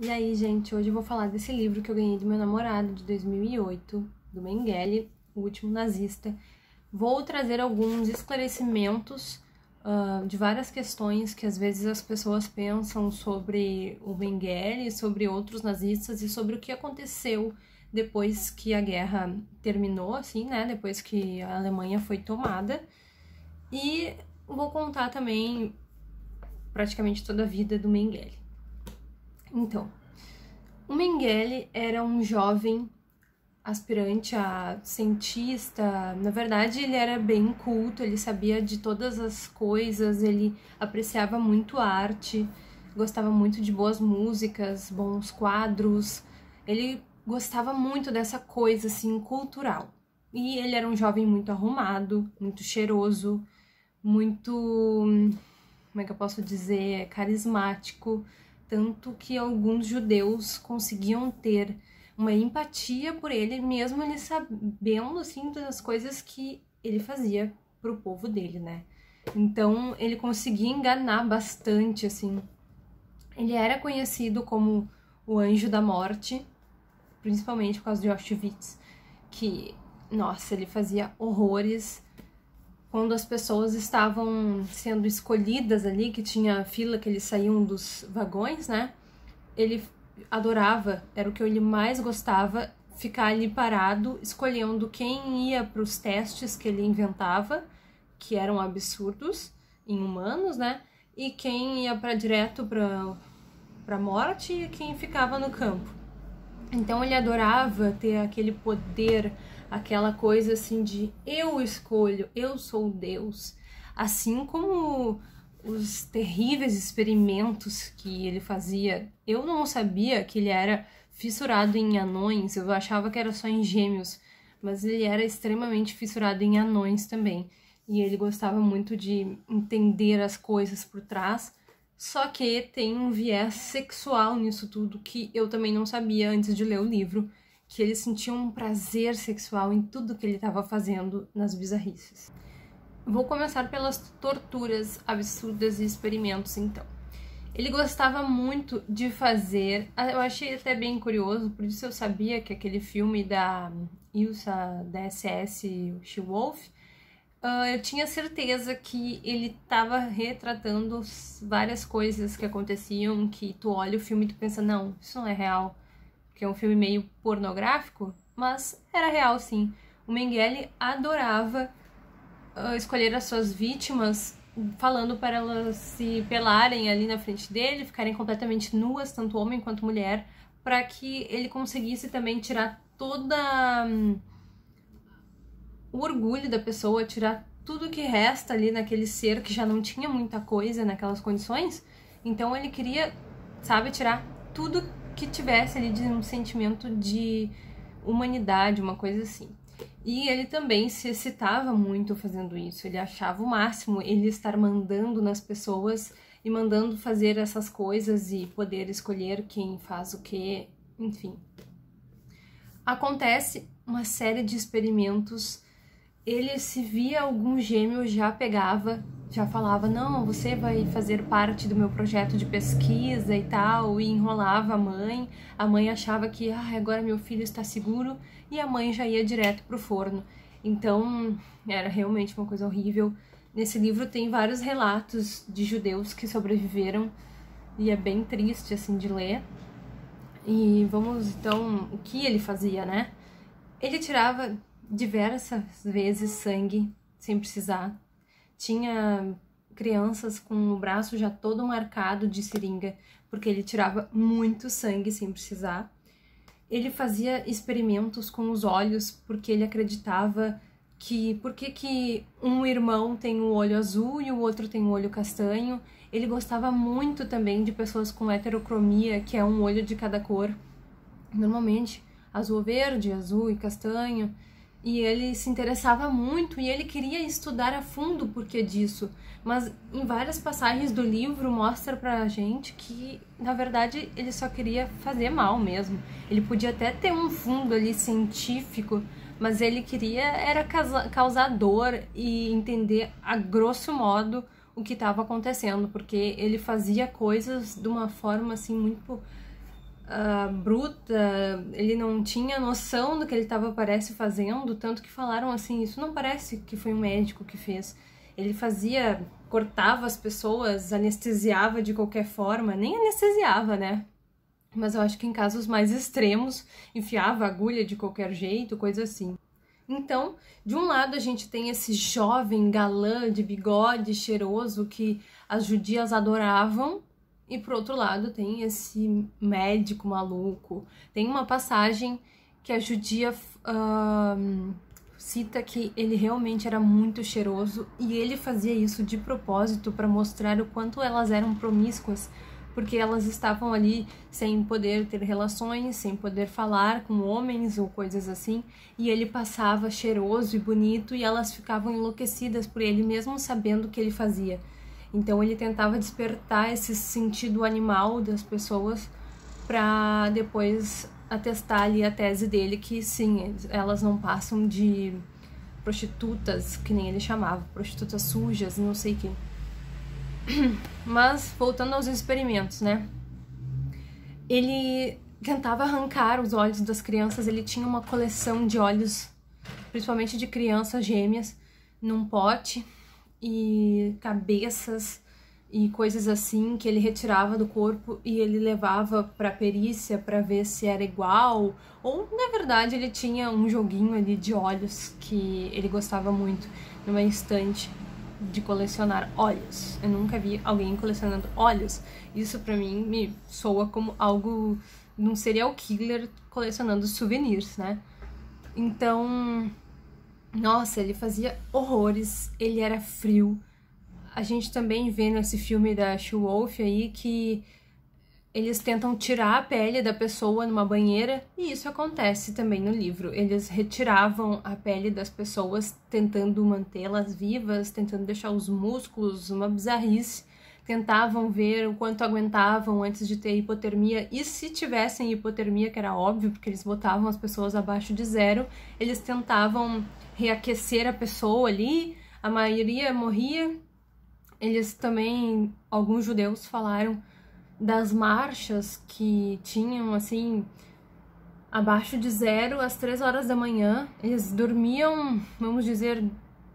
E aí, gente, hoje eu vou falar desse livro que eu ganhei do meu namorado de 2008, do Mengele, o último nazista. Vou trazer alguns esclarecimentos uh, de várias questões que às vezes as pessoas pensam sobre o Mengele, sobre outros nazistas e sobre o que aconteceu depois que a guerra terminou, assim, né? Depois que a Alemanha foi tomada. E vou contar também praticamente toda a vida do Mengele. Então, o Mengele era um jovem aspirante a cientista. Na verdade, ele era bem culto, ele sabia de todas as coisas, ele apreciava muito arte, gostava muito de boas músicas, bons quadros. Ele gostava muito dessa coisa assim cultural. E ele era um jovem muito arrumado, muito cheiroso, muito como é que eu posso dizer, carismático, tanto que alguns judeus conseguiam ter uma empatia por ele, mesmo ele sabendo assim das coisas que ele fazia pro povo dele, né? Então ele conseguia enganar bastante assim. Ele era conhecido como o anjo da morte, principalmente por causa de Auschwitz, que, nossa, ele fazia horrores quando as pessoas estavam sendo escolhidas ali, que tinha fila que eles saíam dos vagões, né? Ele adorava, era o que ele mais gostava, ficar ali parado, escolhendo quem ia para os testes que ele inventava, que eram absurdos em humanos, né? E quem ia para direto para para morte e quem ficava no campo. Então ele adorava ter aquele poder, aquela coisa assim de eu escolho, eu sou Deus. Assim como os terríveis experimentos que ele fazia. Eu não sabia que ele era fissurado em anões, eu achava que era só em gêmeos, mas ele era extremamente fissurado em anões também. E ele gostava muito de entender as coisas por trás só que tem um viés sexual nisso tudo que eu também não sabia antes de ler o livro, que ele sentia um prazer sexual em tudo que ele estava fazendo nas bizarrices. Vou começar pelas torturas absurdas e experimentos, então. Ele gostava muito de fazer, eu achei até bem curioso, por isso eu sabia que aquele filme da Ilsa da SS She-Wolf uh, eu tinha certeza que ele estava retratando várias coisas que aconteciam, que tu olha o filme e tu pensa, não, isso não é real, que é um filme meio pornográfico, mas era real sim. O Mengele adorava uh, escolher as suas vítimas falando para elas se pelarem ali na frente dele, ficarem completamente nuas, tanto homem quanto mulher, para que ele conseguisse também tirar toda hum, o orgulho da pessoa, tirar tudo que resta ali naquele ser que já não tinha muita coisa naquelas condições. Então ele queria, sabe, tirar tudo que tivesse ali de um sentimento de humanidade, uma coisa assim. E ele também se excitava muito fazendo isso. Ele achava o máximo ele estar mandando nas pessoas e mandando fazer essas coisas e poder escolher quem faz o que, enfim. Acontece uma série de experimentos ele se via algum gêmeo já pegava, já falava: "Não, você vai fazer parte do meu projeto de pesquisa e tal", e enrolava a mãe. A mãe achava que, ah, agora meu filho está seguro, e a mãe já ia direto pro forno. Então, era realmente uma coisa horrível. Nesse livro tem vários relatos de judeus que sobreviveram e é bem triste assim de ler. E vamos então, o que ele fazia, né? Ele tirava diversas vezes sangue sem precisar. Tinha crianças com o braço já todo marcado de seringa, porque ele tirava muito sangue sem precisar. Ele fazia experimentos com os olhos, porque ele acreditava que por que, que um irmão tem o um olho azul e o outro tem o um olho castanho. Ele gostava muito também de pessoas com heterocromia, que é um olho de cada cor. Normalmente azul verde, azul e castanho e ele se interessava muito e ele queria estudar a fundo o porquê disso. Mas em várias passagens do livro mostra pra gente que, na verdade, ele só queria fazer mal mesmo. Ele podia até ter um fundo ali científico, mas ele queria era causar dor e entender a grosso modo o que estava acontecendo, porque ele fazia coisas de uma forma assim muito uh, bruta, ele não tinha noção do que ele estava, parece, fazendo, tanto que falaram assim, isso não parece que foi um médico que fez. Ele fazia, cortava as pessoas, anestesiava de qualquer forma, nem anestesiava, né? Mas eu acho que em casos mais extremos, enfiava agulha de qualquer jeito, coisa assim. Então, de um lado a gente tem esse jovem galã de bigode cheiroso que as judias adoravam, e por outro lado tem esse médico maluco. Tem uma passagem que a judia uh, cita que ele realmente era muito cheiroso e ele fazia isso de propósito para mostrar o quanto elas eram promíscuas, porque elas estavam ali sem poder ter relações, sem poder falar com homens ou coisas assim, e ele passava cheiroso e bonito e elas ficavam enlouquecidas por ele mesmo sabendo o que ele fazia. Então ele tentava despertar esse sentido animal das pessoas para depois atestar ali a tese dele que sim, elas não passam de prostitutas, que nem ele chamava, prostitutas sujas, não sei o que. Mas voltando aos experimentos, né? Ele tentava arrancar os olhos das crianças, ele tinha uma coleção de olhos, principalmente de crianças gêmeas, num pote e cabeças e coisas assim que ele retirava do corpo e ele levava para perícia para ver se era igual ou na verdade ele tinha um joguinho ali de olhos que ele gostava muito numa estante de colecionar olhos. Eu nunca vi alguém colecionando olhos. Isso para mim me soa como algo num serial killer colecionando souvenirs, né? Então, nossa, ele fazia horrores, ele era frio. A gente também vê nesse filme da She Wolf aí que eles tentam tirar a pele da pessoa numa banheira e isso acontece também no livro. Eles retiravam a pele das pessoas tentando mantê-las vivas, tentando deixar os músculos uma bizarrice. Tentavam ver o quanto aguentavam antes de ter hipotermia e se tivessem hipotermia, que era óbvio, porque eles botavam as pessoas abaixo de zero, eles tentavam reaquecer a pessoa ali, a maioria morria. Eles também, alguns judeus falaram das marchas que tinham assim abaixo de zero às três horas da manhã. Eles dormiam, vamos dizer,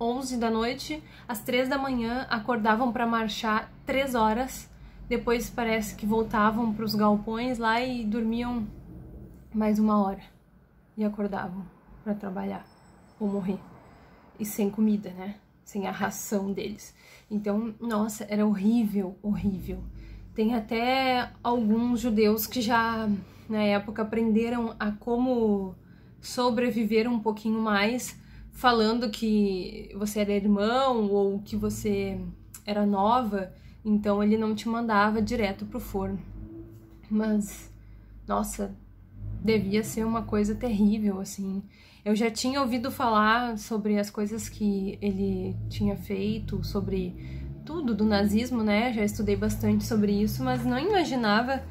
11 da noite, às três da manhã acordavam para marchar três horas. Depois parece que voltavam para os galpões lá e dormiam mais uma hora e acordavam para trabalhar ou morrer. E sem comida, né? Sem a ração deles. Então, nossa, era horrível, horrível. Tem até alguns judeus que já na época aprenderam a como sobreviver um pouquinho mais, falando que você era irmão ou que você era nova, então ele não te mandava direto pro forno. Mas, nossa, devia ser uma coisa terrível, assim. Eu já tinha ouvido falar sobre as coisas que ele tinha feito, sobre tudo do nazismo, né? Já estudei bastante sobre isso, mas não imaginava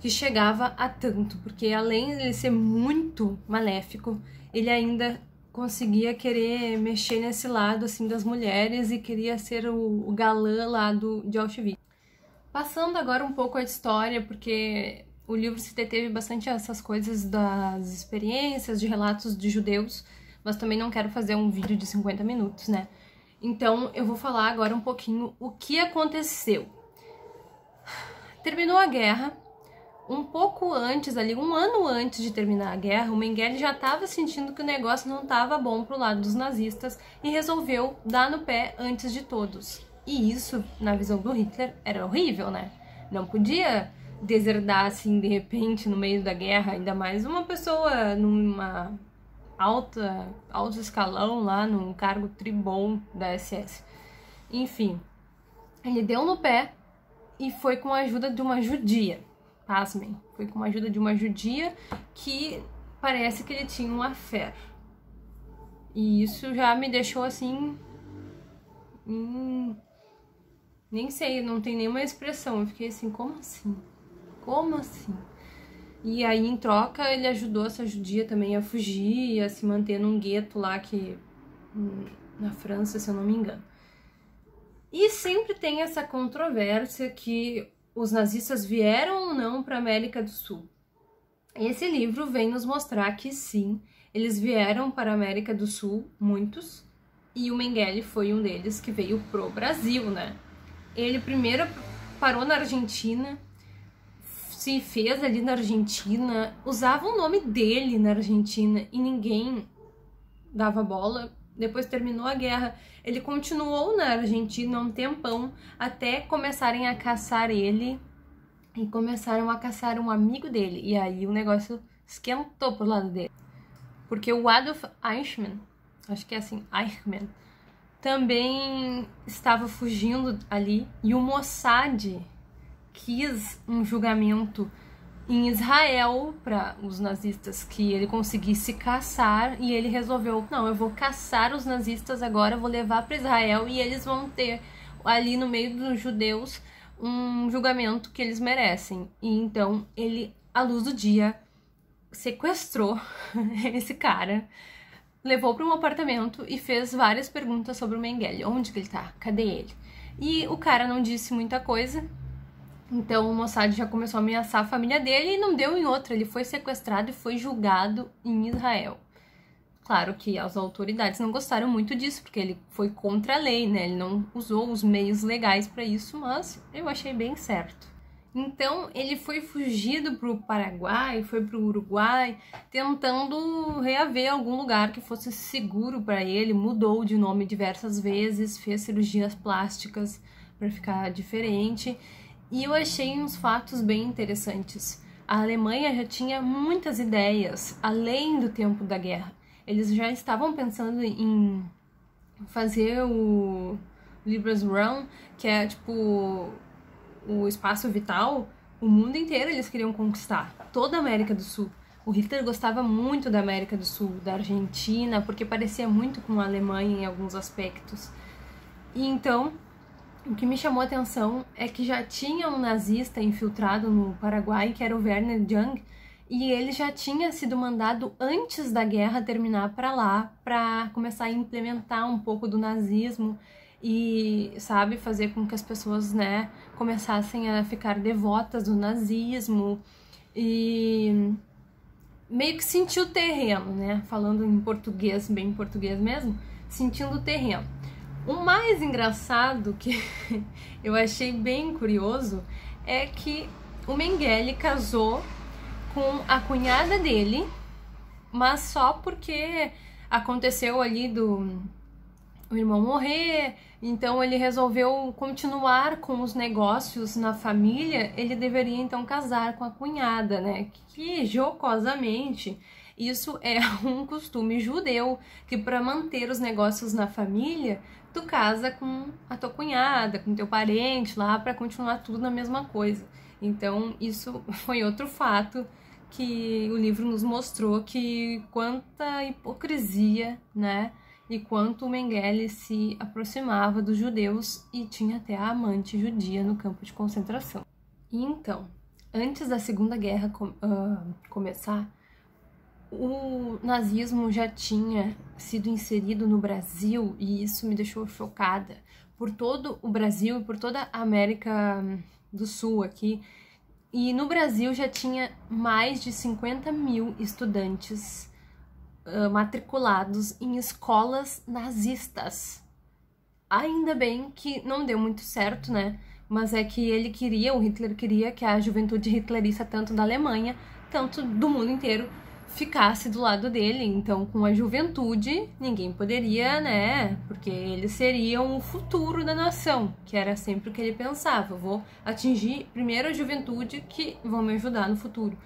que chegava a tanto, porque além de ele ser muito maléfico, ele ainda conseguia querer mexer nesse lado assim das mulheres e queria ser o, o galã lá do, de Auschwitz. Passando agora um pouco a história, porque o livro se deteve bastante a essas coisas das experiências, de relatos de judeus, mas também não quero fazer um vídeo de 50 minutos, né? Então eu vou falar agora um pouquinho o que aconteceu. Terminou a guerra, um pouco antes, ali um ano antes de terminar a guerra, o Mengele já estava sentindo que o negócio não estava bom pro lado dos nazistas e resolveu dar no pé antes de todos. E isso, na visão do Hitler, era horrível, né? Não podia deserdar assim de repente no meio da guerra, ainda mais uma pessoa numa alta, alto escalão lá num cargo tribom da SS. Enfim, ele deu no pé e foi com a ajuda de uma judia. Pasmem, foi com a ajuda de uma judia que parece que ele tinha uma fé. E isso já me deixou assim. Hum, nem sei, não tem nenhuma expressão. Eu fiquei assim, como assim? Como assim? E aí, em troca, ele ajudou essa judia também a fugir e a se manter num gueto lá que. Hum, na França, se eu não me engano. E sempre tem essa controvérsia que os nazistas vieram ou não para América do Sul. Esse livro vem nos mostrar que sim, eles vieram para a América do Sul, muitos, e o Mengele foi um deles que veio pro Brasil, né? Ele primeiro parou na Argentina, se fez ali na Argentina, usava o nome dele na Argentina e ninguém dava bola. Depois terminou a guerra, ele continuou na Argentina um tempão até começarem a caçar ele e começaram a caçar um amigo dele. E aí o negócio esquentou pro lado dele. Porque o Adolf Eichmann, acho que é assim, Eichmann, também estava fugindo ali e o Mossad quis um julgamento em Israel para os nazistas que ele conseguisse caçar e ele resolveu não eu vou caçar os nazistas agora vou levar para Israel e eles vão ter ali no meio dos judeus um julgamento que eles merecem e então ele à luz do dia sequestrou esse cara levou para um apartamento e fez várias perguntas sobre o Mengele. Onde que ele tá? Cadê ele? E o cara não disse muita coisa. Então o Mossad já começou a ameaçar a família dele e não deu em outra. Ele foi sequestrado e foi julgado em Israel. Claro que as autoridades não gostaram muito disso, porque ele foi contra a lei, né? Ele não usou os meios legais para isso, mas eu achei bem certo. Então ele foi fugido para o Paraguai, foi para o Uruguai, tentando reaver algum lugar que fosse seguro para ele. Mudou de nome diversas vezes, fez cirurgias plásticas para ficar diferente. E eu achei uns fatos bem interessantes. A Alemanha já tinha muitas ideias além do tempo da guerra. Eles já estavam pensando em fazer o Libras Run, que é tipo o espaço vital, o mundo inteiro eles queriam conquistar, toda a América do Sul. O Hitler gostava muito da América do Sul, da Argentina, porque parecia muito com a Alemanha em alguns aspectos. E então, o que me chamou a atenção é que já tinha um nazista infiltrado no Paraguai, que era o Werner Jung, e ele já tinha sido mandado antes da guerra terminar para lá, para começar a implementar um pouco do nazismo e sabe fazer com que as pessoas né começassem a ficar devotas do nazismo. E meio que sentiu o terreno né falando em português bem português mesmo sentindo o terreno o mais engraçado que eu achei bem curioso é que o Mengele casou com a cunhada dele mas só porque aconteceu ali do o irmão morrer, então ele resolveu continuar com os negócios na família, ele deveria então casar com a cunhada, né? Que jocosamente isso é um costume judeu, que para manter os negócios na família, tu casa com a tua cunhada, com teu parente lá para continuar tudo na mesma coisa. Então, isso foi outro fato que o livro nos mostrou que quanta hipocrisia, né? e quanto Mengele se aproximava dos judeus e tinha até a amante judia no campo de concentração. E então, antes da Segunda Guerra com, uh, começar, o nazismo já tinha sido inserido no Brasil e isso me deixou chocada. Por todo o Brasil e por toda a América do Sul aqui. E no Brasil já tinha mais de 50 mil estudantes matriculados em escolas nazistas. Ainda bem que não deu muito certo, né? Mas é que ele queria, o Hitler queria que a juventude hitlerista, tanto da Alemanha, tanto do mundo inteiro, ficasse do lado dele. Então, com a juventude, ninguém poderia, né? Porque eles seriam o futuro da nação, que era sempre o que ele pensava. Eu vou atingir primeiro a juventude que vão me ajudar no futuro.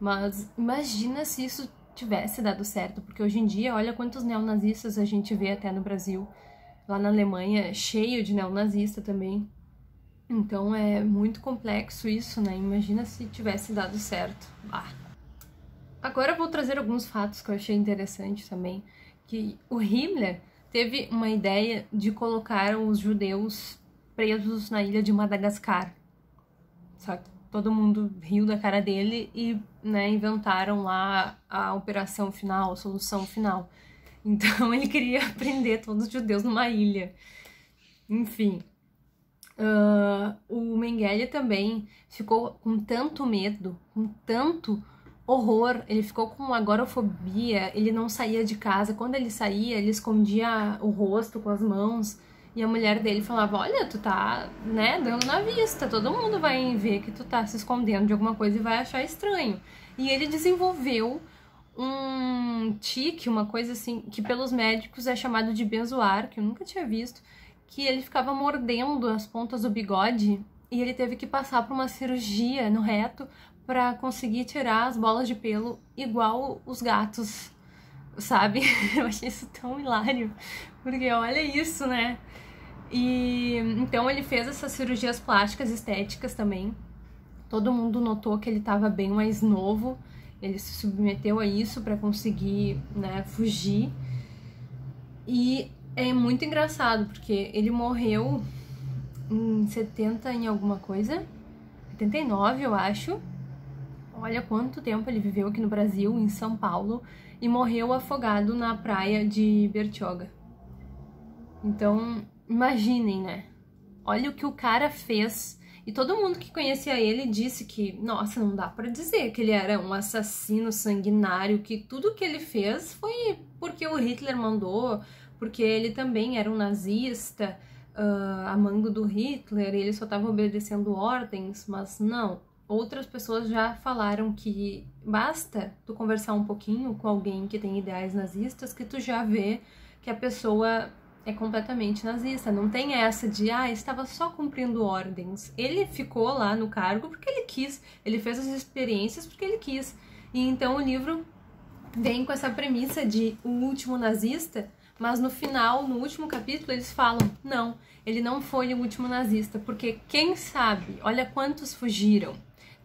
Mas imagina se isso tivesse dado certo, porque hoje em dia, olha quantos neonazistas a gente vê até no Brasil, lá na Alemanha, cheio de neonazista também. Então é muito complexo isso, né? Imagina se tivesse dado certo. Agora vou trazer alguns fatos que eu achei interessante também, que o Himmler teve uma ideia de colocar os judeus presos na ilha de Madagascar. Certo? todo mundo riu da cara dele e né, inventaram lá a operação final, a solução final. Então ele queria prender todos os judeus numa ilha. Enfim. Uh, o Mengele também ficou com tanto medo, com tanto horror, ele ficou com agorafobia, ele não saía de casa. Quando ele saía, ele escondia o rosto com as mãos. E a mulher dele falava: Olha, tu tá, né, dando na vista, todo mundo vai ver que tu tá se escondendo de alguma coisa e vai achar estranho. E ele desenvolveu um tique, uma coisa assim, que pelos médicos é chamado de benzoar, que eu nunca tinha visto, que ele ficava mordendo as pontas do bigode e ele teve que passar por uma cirurgia no reto para conseguir tirar as bolas de pelo igual os gatos, sabe? Eu achei isso tão hilário, porque olha isso, né? E então ele fez essas cirurgias plásticas estéticas também. Todo mundo notou que ele estava bem mais novo. Ele se submeteu a isso para conseguir, né, fugir. E é muito engraçado porque ele morreu em 70 em alguma coisa, 89 eu acho. Olha quanto tempo ele viveu aqui no Brasil, em São Paulo, e morreu afogado na praia de Bertioga. Então, imaginem, né? Olha o que o cara fez. E todo mundo que conhecia ele disse que, nossa, não dá para dizer que ele era um assassino sanguinário, que tudo que ele fez foi porque o Hitler mandou, porque ele também era um nazista, uh, do Hitler, ele só estava obedecendo ordens, mas não outras pessoas já falaram que basta tu conversar um pouquinho com alguém que tem ideais nazistas que tu já vê que a pessoa é completamente nazista. Não tem essa de, ah, estava só cumprindo ordens. Ele ficou lá no cargo porque ele quis, ele fez as experiências porque ele quis. E então o livro vem com essa premissa de o último nazista, mas no final, no último capítulo, eles falam: não, ele não foi o último nazista, porque quem sabe, olha quantos fugiram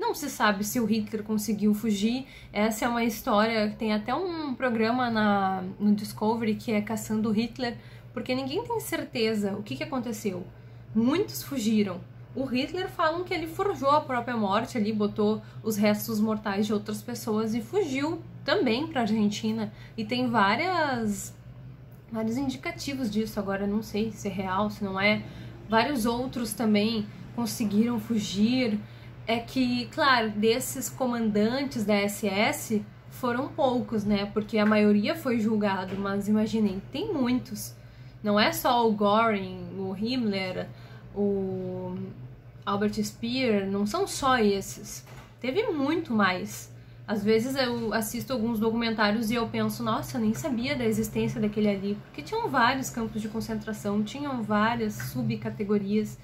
não se sabe se o Hitler conseguiu fugir. Essa é uma história, tem até um programa na, no Discovery que é Caçando Hitler, porque ninguém tem certeza o que, que aconteceu. Muitos fugiram. O Hitler falam que ele forjou a própria morte ali, botou os restos mortais de outras pessoas e fugiu também para a Argentina. E tem várias vários indicativos disso. Agora não sei se é real, se não é. Vários outros também conseguiram fugir é que, claro, desses comandantes da SS foram poucos, né? Porque a maioria foi julgado, mas imaginem, tem muitos. Não é só o Göring, o Himmler, o Albert Speer, não são só esses. Teve muito mais. Às vezes eu assisto alguns documentários e eu penso, nossa, eu nem sabia da existência daquele ali, porque tinham vários campos de concentração, tinham várias subcategorias.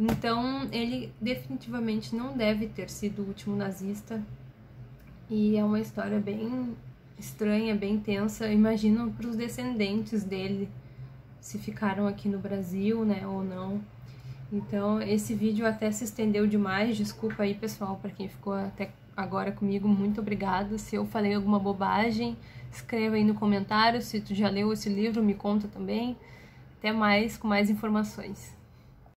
Então, ele definitivamente não deve ter sido o último nazista. E é uma história bem estranha, bem tensa. Imagino para os descendentes dele, se ficaram aqui no Brasil, né, ou não. Então, esse vídeo até se estendeu demais. Desculpa aí, pessoal, para quem ficou até agora comigo. Muito obrigada. Se eu falei alguma bobagem, escreva aí no comentário. Se tu já leu esse livro, me conta também. Até mais com mais informações.